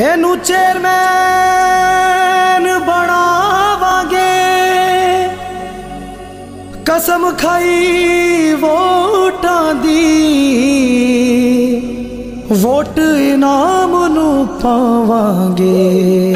ਇਹਨੂੰ ਚੇਅਰਮੈਨ ਬਣਾਵਾਂਗੇ। ਕਸਮ ਖਾਈ ਵੋਟਾਂ ਦੀ। ਵੋਟ ਇਨਾਮ ਨੂੰ ਪਾਵਾਂਗੇ।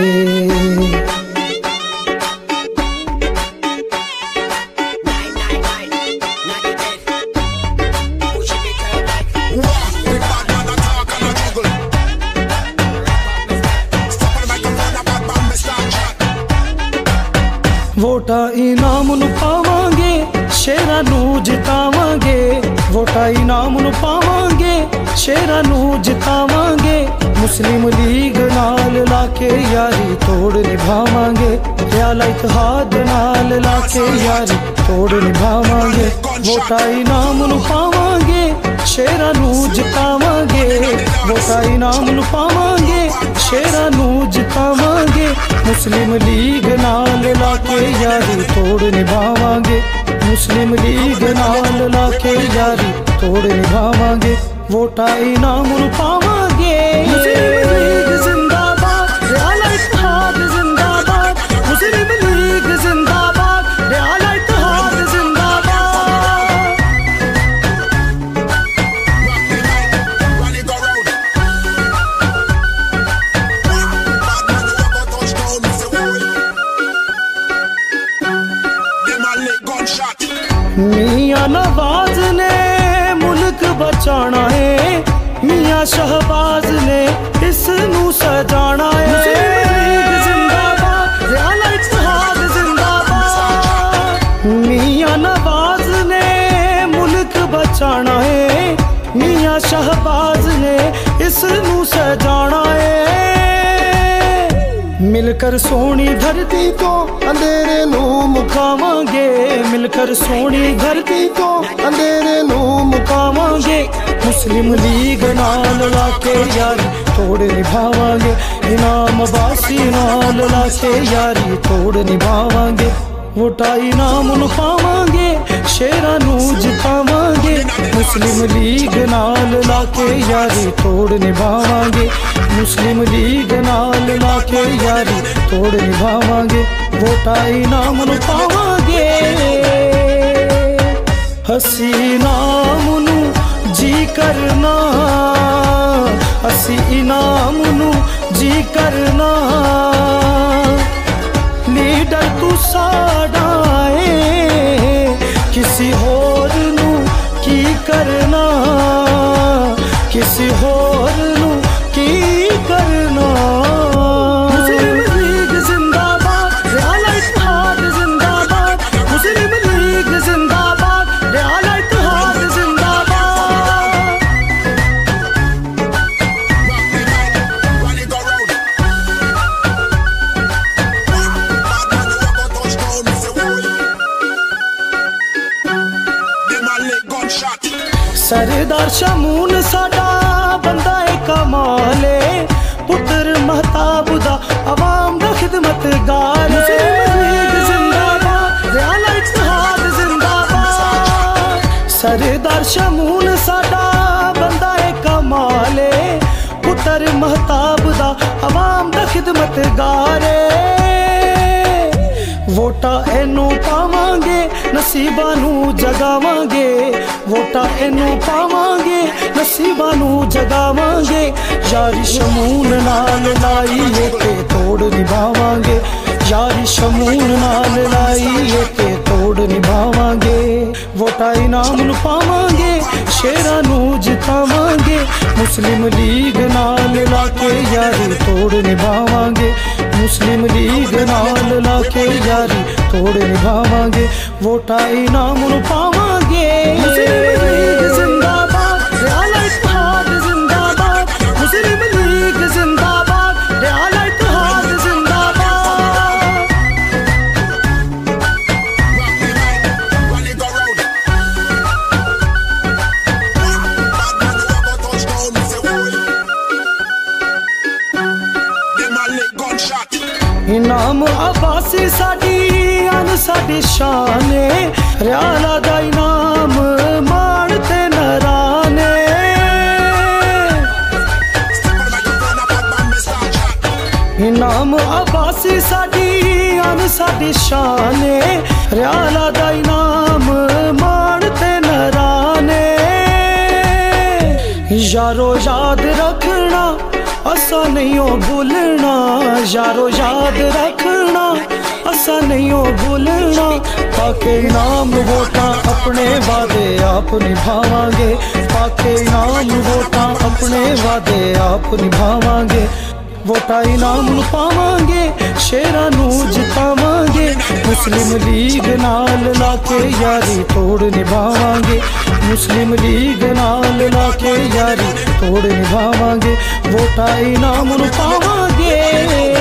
ਵੋਟਾਂ ਇਨਾਮ ਨੂੰ ਪਾਵਾਂਗੇ, ਸ਼ੇਰਾਂ ਨੂੰ ਜਿਤਾਵਾਂਗੇ। ਵੋਟਾਂ ਇਨਾਮ ਨੂੰ ਪਾਵਾਂਗੇ, ਸ਼ੇਰਾਂ ਨੂੰ ਜਿਤਾਵਾਂਗੇ। ਮੁਸਲਿਮ ਲੀਗ ਨਾਲ ਲਾ ਕੇ ਯਾਰੀ ਤੋੜ ਨਿਭਾਵਾਂਗੇ। ਪਿਆਲਾ ਇਤਿਹਾਦ ਨਾਲ ਲਾ ਕੇ ਯਾਰੀ ਤੋੜ ਨਿਭਾਵਾਂਗੇ। ਵੋਟਾਂ ਇਨਾਮ ਨੂੰ ਪਾਵਾਂਗੇ, ਸ਼ੇਰਾਂ ਨੂੰ ਜਿਤਾਵਾਂਗੇ। ਵੋਟਾਂ ਇਨਾਮ ਨੂੰ ਪਾਵਾਂਗੇ ਸ਼ੇਰਾਂ ਨੂੰ ਜਿਤਾਵਾਂਗੇ। ਮੁਸਲਿਮ ਲੀਗ ਨਾਲ ਲਾ ਕੇ ਯਾਰੀ ਤੋੜ ਨਿਭਾਵਾਂਗੇ। ਮੁਸਲਿਮ ਲੀਗ ਨਾਲ ਲਾ ਕੇ ਯਾਰੀ ਤੋੜ ਨਿਭਾਵਾਂਗੇ। ਵੋਟਾਂ ਇਨਾਮ ਨੂੰ ਪਾਵਾਂਗੇ। ਮੀਆਂ ਨਵਾਜ਼ ਨੇ ਮੁਲਕ ਬਚਾਣਾ ਏ। ਮੀਆਂ ਸ਼ਹਬਾਜ਼ ਨੇ ਇਸ ਨੂੰ ਸਜਾਣਾ ਏ। ਮੀਆਂ ਨਵਾਜ਼ ਨੇ ਮੁਲਕ ਬਚਾਣਾ ਏ। ਮੀਆਂ ਸ਼ਹਬਾਜ਼ ਨੇ ਇਸ ਨੂੰ ਸਜਾਣਾ ਏ। ਮਿਲ ਕਰ ਸੋਹਣੀ ਧਰਤੀ ਤੋਂ ਅੰਧੇਰੇ ਨੂੰ ਮੁਕਾਵਾਂਗੇ। ਮਿਲ ਕਰ ਸੋਹਣੀ ਧਰਤੀ ਤੋਂ ਅੰਧੇਰੇ ਨੂੰ ਮੁਕਾਵਾਂਗੇ। ਮੁਸਲਿਮ ਲੀਗ ਨਾਲ ਲਾ ਕੇ ਯਾਰੀ, ਤੋੜ ਨਿਭਾਵਾਂਗੇ। ਇਨਾਮ ਵਾਸੀ ਨਾਲ ਲਾ ਕੇ ਯਾਰੀ, ਤੋੜ ਨਿਭਾਵਾਂਗੇ। ਵੋਟਾਂ ਇਨਾਮ ਨੂੰ ਪਾਵਾਂਗੇ, ਸ਼ੇਰਾਂ ਨੂੰ ਜਿਤਾਵਾਂਗੇ। ਮੁਸਲਿਮ ਲੀਗ ਨਾਲ ਲਾ ਕੇ ਯਾਰੀ, ਤੋੜ ਨਿਭਾਵਾਂਗੇ। ਮੁਸਲਿਮ ਲੀਗ ਨਾਲ ਲਾ ਕੇ ਯਾਰੀ ਤੋੜ ਨਿਭਾਵਾਂਗੇ ਵੋਟਾਂ ਇਨਾਮ ਨੂੰ ਪਾਵਾਂਗੇ। ਹਸੀ ਨਾਮ ਨੂੰ ਜੀ ਕਰਨਾ ਅਸੀਂ ਇਨਾਮ ਨੂੰ ਜੀ ਕਰਨਾ। ਲੀਡਰ ਤੂੰ ਸਾਡਾ ਸ਼ਮੂਨ ਸਾਡਾ, ਬੰਦਾ ਏ ਕਮਾਲੇ ਪੁੱਤਰ ਮਹਤਾਬ ਦਾ ਆਵਾਮ ਦਾ ਖਿਦਮਤਗਾਰ ਮੁਸਲਿਮ ਲੀਗ ਸਰਦਾਰ ਸ਼ਮੂਨ ਸਾਡਾ, ਬੰਦਾ ਏ ਕਮਾਲੇ ਪੁੱਤਰ ਮਹਤਾਬ ਦਾ ਆਵਾਮ ਦਾ ਖਿਦਮਤਗਾਰ ਏ ਵੋਟਾਂ ਇਹਨੂੰ ਪਾਵਾਂਗੇ ਨਸੀਬਾਂ ਨੂੰ ਜਗਾਵਾਂਗੇ, ਵੋਟਾਂ ਇਹਨੂੰ ਪਾਵਾਂਗੇ, ਨਸੀਬਾਂ ਨੂੰ ਜਗਾਵਾਂਗੇ। ਯਾਰੀ ਸ਼ਮੂਨ ਨਾਲ ਲਾਈਏ ਤੇ ਤੋੜ ਨਿਭਾਵਾਂਗੇ। ਯਾਰੀ ਸ਼ਮੂਨ ਨਾਲ ਲਾਈਏ ਤੇ ਤੋੜ ਨਿਭਾਵਾਂਗੇ। ਵੋਟਾਂ ਇਨਾਮ ਨੂੰ ਪਾਵਾਂਗੇ, ਸ਼ੇਰਾਂ ਨੂੰ ਜਿਤਾਵਾਂਗੇ, ਮੁਸਲਿਮ ਲੀਗ ਨਾਲ ਲਾ ਕੇ ਯਾਰੀ ਤੋੜ ਨਿਭਾਵਾਂਗੇ, ਮੁਸਲਿਮ ਲੀਗ ਨਾਲ ਲਾ ਕੇ ਯਾਰੀ ਤੋੜ ਨਿਭਾਵਾਂਗੇ, ਵੋਟਾਂ ਇਨਾਮ ਨੂੰ ਪਾਵਾਂਗੇ। ਅਬਾਸੀ ਸਾਡੀ, ਅਨ ਸਾਡੀ ਸ਼ਾਨ। ਏ ਰਿਆਲਾ ਦਾ ਇਨਾਮ ਮਾਣ ਤੇ ਨਰਾਨੇ। ਇਨਾਮ ਆਬਾਸੀ ਸਾਡੀ, ਅਨ ਸਾਡੀ ਸ਼ਾਨ। ਏ ਰਿਆਲਾ ਦਾ ਇਨਾਮ ਮਾਣ ਤੇ ਨਰਾਨੇ। ਯਾਰੋ, ਯਾਦ ਰੱਖਣਾ, ਅਸਾਂ ਨਹੀਂ ਉਹ ਭੁੱਲਣਾ। ਯਾਰੋ, ਯਾਦ ਰੱਖਣਾ ਅਸਾਂ ਨਹੀਂ ਉਹ ਭੁੱਲਣਾ। ਪਾਕੇ ਇਨਾਮ ਵੋਟਾਂ ਆਪਣੇ ਵਾਦੇ ਆਪ ਨਿਭਾਵਾਂਗੇ। ਪਾਕੇ ਇਨਾਮ ਵੋਟਾਂ ਆਪਣੇ ਵਾਦੇ ਆਪ ਨਿਭਾਵਾਂਗੇ। ਵੋਟਾਂ ਇਨਾਮ ਨੂੰ ਪਾਵਾਂਗੇ ਸ਼ੇਰਾਂ ਨੂੰ ਜਿਤਾਵਾਂਗੇ। ਮੁਸਲਿਮ ਲੀਗ ਨਾਲ ਲਾ ਕੇ ਯਾਰੀ ਤੋੜ ਨਿਭਾਵਾਂਗੇ। ਮੁਸਲਿਮ ਲੀਗ ਨਾਲ ਲਾ ਕੇ ਯਾਰੀ ਤੋੜ ਨਿਭਾਵਾਂਗੇ। ਵੋਟਾਂ ਇਨਾਮ ਨੂੰ ਪਾਵਾਂਗੇ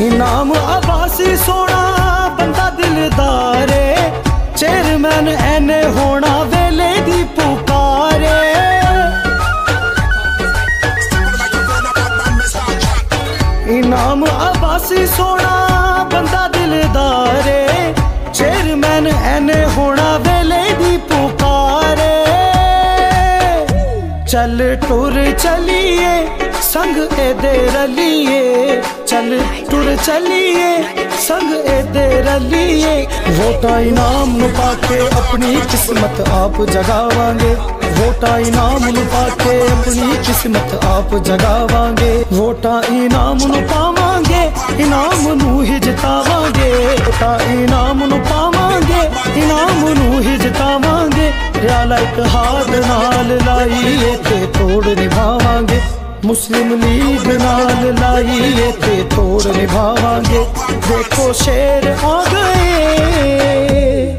ਇਨਾਮ ਆਵਾਸੀ ਸੋਣਾ ਬੰਦਾ ਦਿਲਦਾਰੇ। ਚੇਅਰਮੈਨ ਐਨੇ ਹੋਣਾ, ਵੇਲੇ ਦੀ ਪੁਕਾਰੇ। ਇਨਾਮ ਆਵਾਸੀ ਸੋਣਾ ਬੰਦਾ ਦਿਲਦਾਰੇ। ਚੇਅਰਮੈਨ ਐਨੇ ਹੋਣਾ, ਵੇਲੇ ਦੀ ਪੁਕਾਰੇ। ਚੱਲ ਟੁਰ ਚਲੀਏ ਸੰਗ ਇਹਦੇ ਰਲੀਏ, ਚੱਲ ਟੁਰ ਚਲੀਏ, ਸੰਗ ਇਹਦੇ ਰਲੀਏ। ਵੋਟਾਂ ਇਨਾਮ ਨੂੰ ਪਾ ਕੇ ਆਪਣੀ ਕਿਸਮਤ ਆਪ ਜਗਾਵਾਂਗੇ। ਵੋਟਾਂ ਇਨਾਮ ਨੂੰ ਪਾ ਕੇ ਆਪਣੀ ਕਿਸਮਤ ਆਪ ਜਗਾਵਾਂਗੇ। ਵੋਟਾਂ ਇਨਾਮ ਨੂੰ ਪਾਵਾਂਗੇ, ਇਨਾਮ ਨੂੰ ਹੀ ਜਿਤਾਵਾਂਗੇ। ਵੋਟਾਂ ਇਨਾਮ ਨੂੰ ਪਾਵਾਂਗੇ, ਇਨਾਮ ਨੂੰ ਹੀ ਜਿਤਾਵਾਂਗੇ। ਰਿਆਲਾ ਇੱਕ ਹਾਥ ਨਾਲ ਲਾਈਏ ਤੇ ਤੋੜ ਨਿਭਾਵਾਂਗੇ। ਮੁਸਲਿਮ ਲੀਗ ਨਾਲ ਲਾਈਏ ਤੇ ਤੋੜ ਨਿਭਾਵਾਂਗੇ। ਦੇਖੋ ਸ਼ੇਰ ਆ ਗਏ।